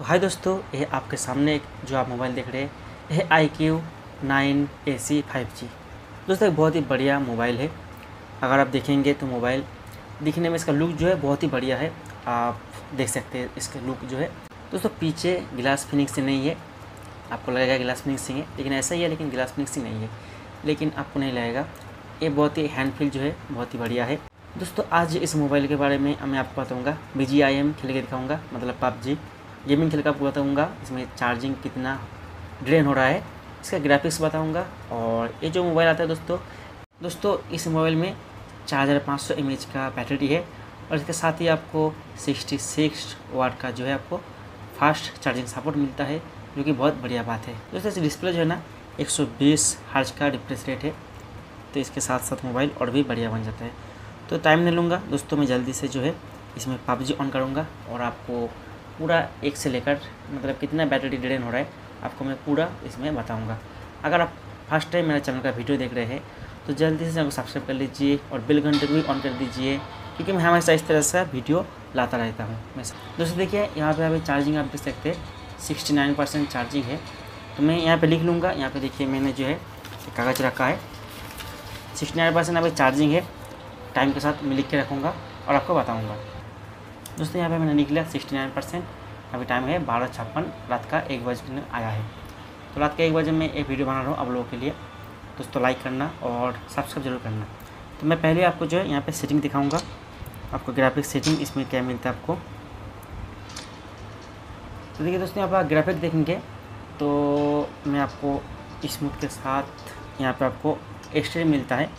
तो हाय दोस्तों ये आपके सामने जो आप मोबाइल देख रहे हैं, यह I Q nine A C five G. दोस्तों, एक बहुत ही बढ़िया मोबाइल है। अगर आप देखेंगे तो मोबाइल दिखने में इसका लुक जो है बहुत ही बढ़िया है। आप देख सकते हैं इसका लुक जो है। दोस्तों, पीछे गिलास फिनिक्सिंग नहीं है। आपको लगेगा गिलास फिनिक्सिंग है, लेकिन ऐसा ही है, लेकिन गिलास फिनिक्सिंग नहीं है। लेकिन आपको नहीं लगेगा। ये बहुत ही हैंड फील जो है, बहुत ही बढ़िया है। दोस्तों, आज इस मोबाइल के बारे में मैं आपको बताऊँगा। बी जी आई एम खेल के दिखाऊँगा मतलब पबजी गेमिंग खेल का आपको बताऊँगा, इसमें चार्जिंग कितना ड्रेन हो रहा है, इसका ग्राफिक्स बताऊँगा, और ये जो मोबाइल आता है दोस्तों दोस्तों, इस मोबाइल में चार हज़ार पाँच सौ एम एच का बैटरी है, और इसके साथ ही आपको सिक्सटी सिक्स वाट का जो है आपको फास्ट चार्जिंग सपोर्ट मिलता है, जो कि बहुत बढ़िया बात है। दोस्तों डिस्प्ले जो है ना 120 हर्ज का रिफ्रेश रेट है तो इसके साथ साथ मोबाइल और भी बढ़िया बन जाता है। तो टाइम नहीं लूँगा, दोस्तों, मैं जल्दी से जो है इसमें पबजी ऑन करूँगा, और आपको पूरा एक से लेकर मतलब कितना बैटरी ड्रेन हो रहा है, आपको मैं पूरा इसमें बताऊँगा। अगर आप फ़र्स्ट टाइम मेरे चैनल का वीडियो देख रहे हैं तो जल्दी से चैनल सब्सक्राइब कर लीजिए और बिल घंटे को भी ऑन कर दीजिए, क्योंकि मैं हमेशा इस तरह से वीडियो लाता रहता हूँ। मैं दोस्तों देखिए, यहाँ पे अभी चार्जिंग आप देख सकते हैं सिक्सटी नाइन परसेंट चार्जिंग है। तो मैं यहाँ पे लिख लूँगा, यहाँ पे देखिए मैंने जो है कागज़ रखा है। सिक्सटी नाइन परसेंट अभी चार्जिंग है टाइम के साथ मैं लिख के रखूँगा और आपको बताऊँगा। दोस्तों, यहाँ पे मैंने निकला सिक्सटी नाइन परसेंट अभी टाइम है बारह छप्पन, रात का एक बजे आया है। तो रात के एक बजे मैं एक वीडियो बना रहा हूँ आप लोगों के लिए। दोस्तों लाइक करना और सब्सक्राइब ज़रूर करना। तो मैं पहले आपको जो है यहाँ पे सेटिंग दिखाऊँगा। आपको ग्राफिक सेटिंग इसमें क्या मिलता है आपको? तो देखिए दोस्तों, यहाँ पर ग्राफिक देखेंगे तो मैं आपको स्मूथ के साथ यहाँ पे आपको एक्सट्रीम मिलता है।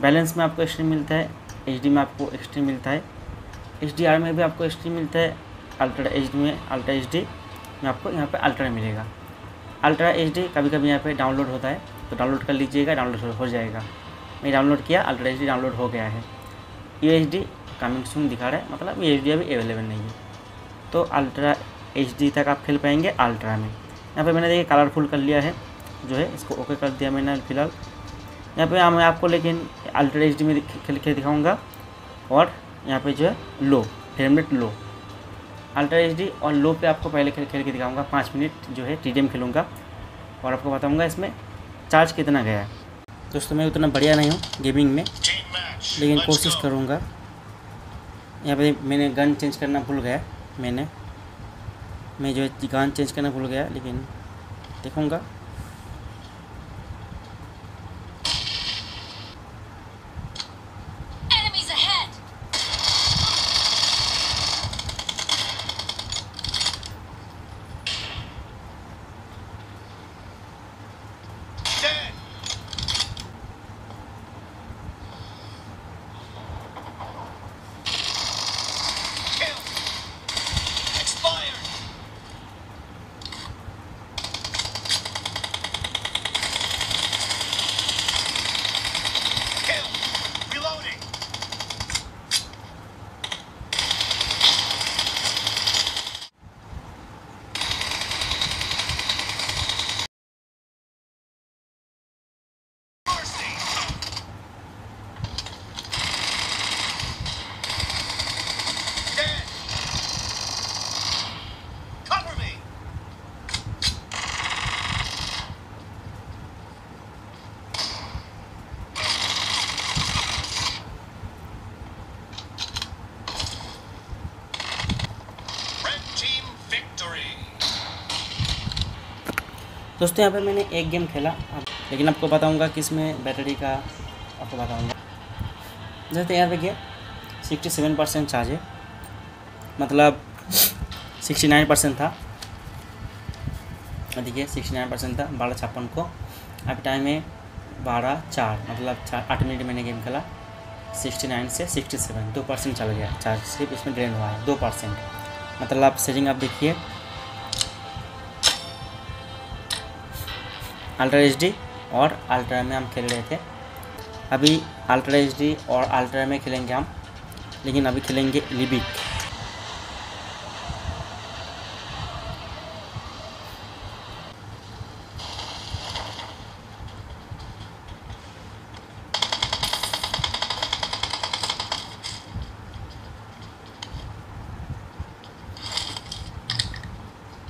बैलेंस में आपको एक्सट्रीम मिलता है एचडी में आपको एक्सट्रीम मिलता है। HDR में भी आपको एक्सट्रीम मिलता है अल्ट्रा एच में अल्ट्रा एच में आपको यहाँ पे अल्ट्रा मिलेगा अल्ट्रा एच कभी कभी यहाँ पे डाउनलोड होता है तो डाउनलोड कर लीजिएगा डाउनलोड हो जाएगा मैं डाउनलोड किया अल्ट्रा एचडी डाउनलोड हो गया है U H D coming soon दिखा रहा है मतलब यू एच डी अभी अवेलेबल नहीं है तो अल्ट्रा एच डी तक आप खेल पाएँगे अल्ट्रा में यहाँ पे मैंने देखिए कलरफुल कर लिया है जो है इसको ओके कर दिया मैंने फ़िलहाल यहाँ पे मैं आपको लेकिन अल्ट्रा एच डी में खेल के दिखाऊँगा और यहाँ पे जो है low helmet low. Ultra H D और लो पे आपको पहले खेल खेल के दिखाऊँगा, पाँच मिनट जो है टी खेलूँगा। और आपको बताऊँगा इसमें चार्ज कितना गया है। दोस्तों, मैं उतना बढ़िया नहीं हूँ गेमिंग में, लेकिन कोशिश करूँगा। यहाँ पे मैंने गन चेंज करना भूल गया, मैंने। मैं जो है गन चेंज करना भूल गया, लेकिन देखूँगा। दोस्तों, यहाँ पे मैंने एक गेम खेला। लेकिन आपको बताऊँगा कि इसमें बैटरी का, आपको बताऊँगा। जैसे यहाँ पे क्या सिक्सटी सेवन परसेंट चार्ज है। मतलब सिक्सटी नाइन परसेंट था। देखिए सिक्सटी नाइन परसेंट था, बारह छप्पन को। अब टाइम है बारह चार मतलब चार, आठ मिनट मैंने गेम खेला। सिक्सटी नाइन से सिक्सटी सेवन दो परसेंट चल गया। चार्ज सिर्फ़ इसमें ड्रेन हुआ है, दो परसेंट मतलब आप सेटिंग आप देखिए अल्ट्रा एच और अल्ट्रा में हम खेल रहे थे। अभी अल्ट्रा एच और अल्ट्रा में खेलेंगे हम, लेकिन अभी खेलेंगे लिबिक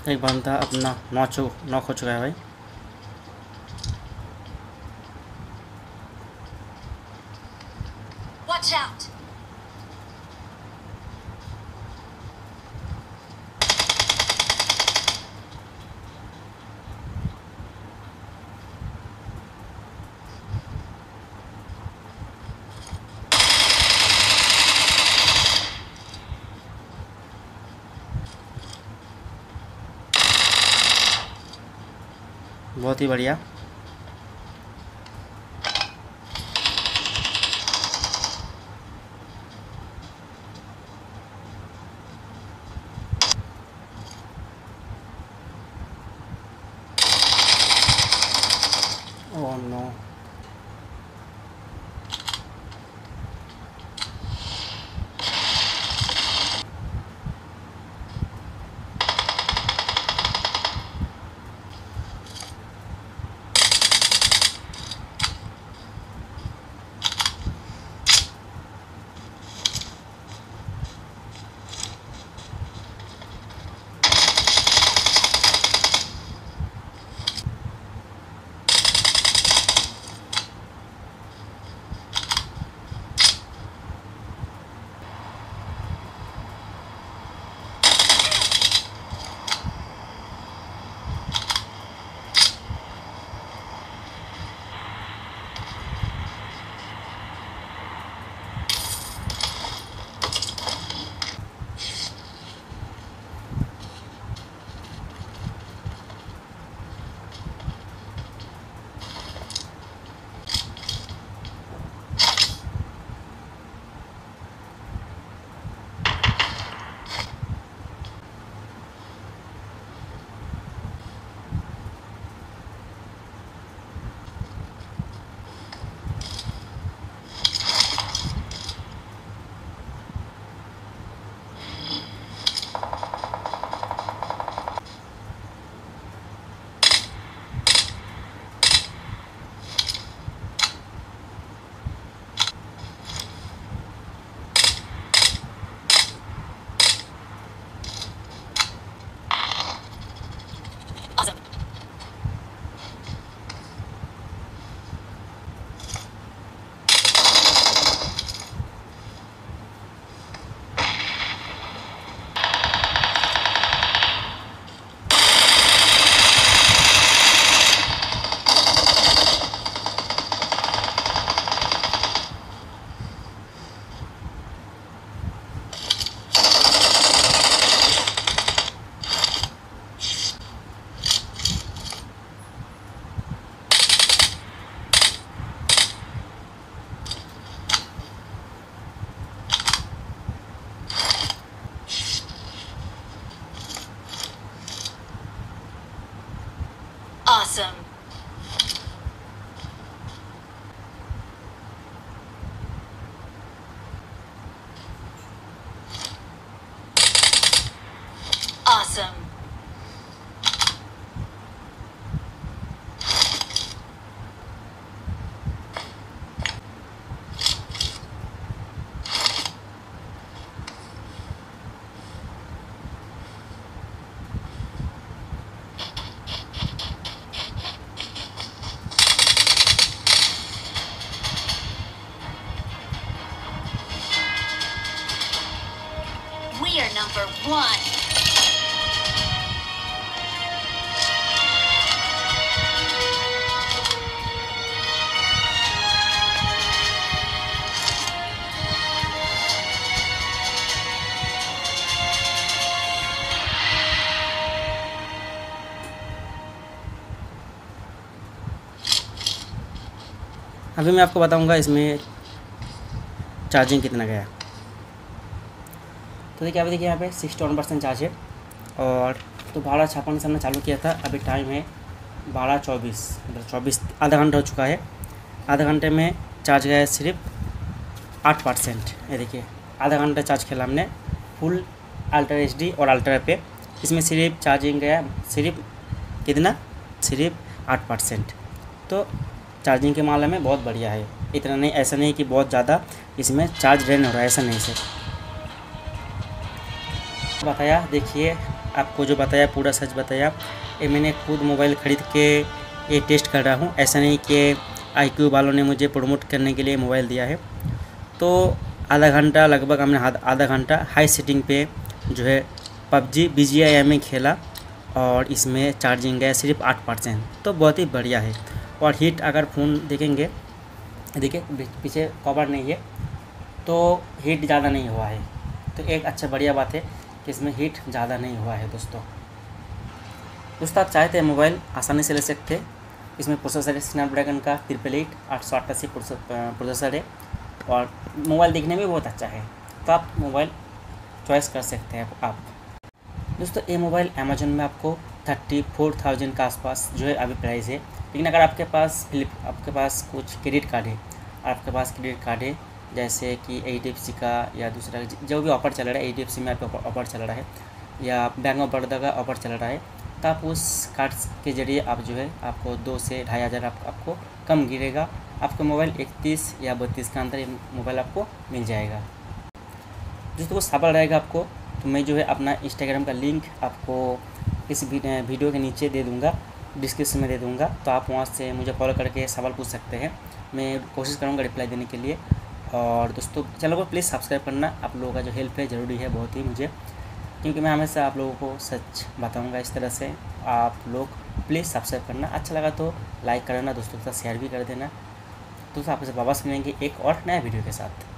एक बंदा अपना नॉच नॉक हो चुका है भाई। Watch out! बहुत ही बढ़िया ओह no Awesome. We are number one. अभी मैं आपको बताऊँगा इसमें चार्जिंग कितना गया। तो देखिए, अभी देखिए यहाँ पे सिक्सटी वन परसेंट चार्ज है और तो बारह छप्पन से हमने चालू किया था। अभी टाइम है बारह चौबीस मतलब चौबीस, आधा घंटा हो चुका है। आधा घंटे में चार्ज गया है सिर्फ़ आठ परसेंट ये देखिए, आधा घंटा चार्ज खेला हमने फुल अल्ट्रा एचडी और अल्ट्रा पे इसमें सिर्फ़ चार्जिंग गया, सिर्फ़ कितना? सिर्फ़ आठ परसेंट तो चार्जिंग के मामले में बहुत बढ़िया है। इतना नहीं, ऐसा नहीं कि बहुत ज़्यादा इसमें चार्ज ड्रेन हो रहा है, ऐसा नहीं सर। बताया, देखिए, आपको जो बताया, पूरा सच बताया, ये मैंने खुद मोबाइल ख़रीद के ये टेस्ट कर रहा हूँ। ऐसा नहीं कि आई क्यू वालों ने मुझे प्रमोट करने के लिए मोबाइल दिया है। तो आधा घंटा, लगभग हमने आधा घंटा हाई सेटिंग पे जो है पबजी बी जी में खेला और इसमें चार्जिंग है सिर्फ़ आठ परसेंट। तो बहुत ही बढ़िया है। और हीट अगर फ़ोन देखेंगे, देखिए पीछे कवर नहीं है तो हीट ज़्यादा नहीं हुआ है। तो एक अच्छा बढ़िया बात है कि इसमें हीट ज़्यादा नहीं हुआ है दोस्तों। दोस्तों, आप चाहते हैं मोबाइल आसानी से ले सकते इसमें प्रोसेसर है स्नैपड्रैगन का ट्रिपल एट आठ सौ अट्ठासी प्रोसेसर है और मोबाइल देखने में बहुत अच्छा है। तो आप मोबाइल चॉइस कर सकते हैं आप। दोस्तों, ये मोबाइल अमेजोन में आपको थर्टी फोर थाउज़ेंड के आसपास जो है अभी प्राइस है। लेकिन अगर आपके पास फ्लिप आपके पास कुछ क्रेडिट कार्ड है आपके पास क्रेडिट कार्ड है जैसे कि एच का या दूसरा जो भी ऑफ़र चल रहा है एच में आपका ऑफ़र चल रहा है या बैंक ऑफ़ बड़ौदा का ऑफ़र चल रहा है तो आप उस कार्ड के ज़रिए आप जो है आपको दो से ढाई हज़ार आप, आपको कम गिरेगा। आपका मोबाइल इकतीस या बत्तीस का अंदर मोबाइल आपको मिल जाएगा। दोस्तों वो सफल रहेगा आपको। तो मैं जो है अपना इंस्टाग्राम का लिंक आपको इस वीडियो के नीचे दे दूँगा। डिस्क्रिप्शन में दे दूँगा। तो आप वहाँ से मुझे फॉलो करके सवाल पूछ सकते हैं। मैं कोशिश करूँगा रिप्लाई देने के लिए। और दोस्तों, चैनल को प्लीज़ सब्सक्राइब करना। आप लोगों का जो हेल्प है, ज़रूरी है बहुत ही मुझे। क्योंकि मैं हमेशा आप लोगों को सच बताऊँगा इस तरह से। आप लोग प्लीज़ सब्सक्राइब करना। अच्छा लगा तो लाइक करना, दोस्तों के साथ शेयर भी कर देना। दोस्तों, आपसे वापस मिलेंगे एक और नया वीडियो के साथ।